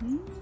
Mm.